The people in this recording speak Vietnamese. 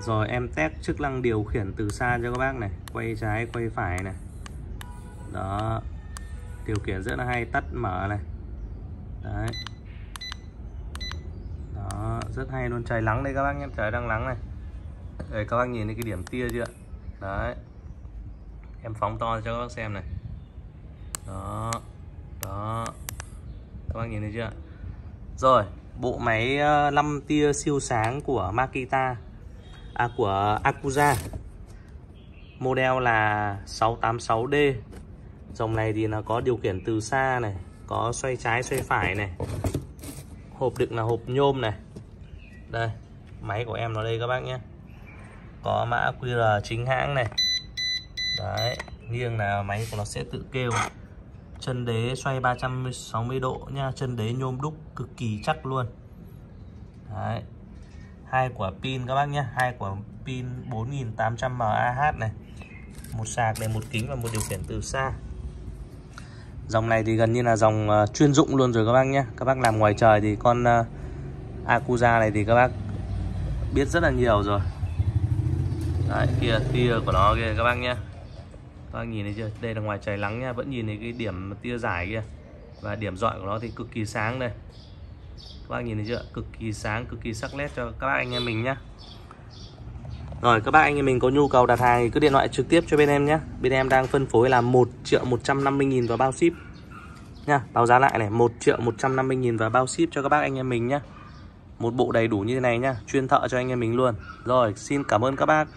Rồi em test chức năng điều khiển từ xa cho các bác này. Quay trái, quay phải này. Đó. Điều khiển rất là hay, tắt mở này. Đấy. Đó, rất hay luôn. Trời nắng đây các bác nhé, trời đang nắng này. Đấy, các bác nhìn thấy cái điểm tia chưa? Đấy. Em phóng to cho các bác xem này. Đó. Đó. Các bác nhìn thấy chưa? Rồi Bộ máy ờ, 5 tia siêu sáng của Makita à, của Akuza. Model là 686D dòng này thì nó có điều khiển từ xa này có xoay trái xoay phải này. Hộp đựng là hộp nhôm này. Đây máy của em nó đây các bác nhé. Có mã QR chính hãng này. Đấy nghiêng là máy của nó sẽ tự kêu. Chân đế xoay 360 độ nha chân đế nhôm đúc cực kỳ chắc luôn. Đấy hai quả pin các bác nhé. Hai quả pin 4800 mAh này. Một sạc này một kính và một điều khiển từ xa. Dòng này thì gần như là dòng uh, chuyên dụng luôn rồi các bác nhé. Các bác làm ngoài trời thì con uh, Akuza này thì các bác biết rất là nhiều rồi. Đấy, kia tia của nó kia các bác nhé. Các bác nhìn thấy chưa? Đây là ngoài trời nắng nha. Vẫn nhìn thấy cái điểm tia giải kia. Và điểm dọi của nó thì cực kỳ sáng đây các bác nhìn thấy chưa? Cực kỳ sáng, cực kỳ sắc nét cho các bác anh em mình nhá. Rồi, các bác anh em mình có nhu cầu đặt hàng thì cứ điện thoại trực tiếp cho bên em nhé bên em đang phân phối là 1 triệu 150 nghìn và bao ship. Nha báo giá lại này 1 triệu 150 nghìn và bao ship cho các bác anh em mình nhé một bộ đầy đủ như thế này nhá, chuyên thợ cho anh em mình luôn. Rồi, xin cảm ơn các bác.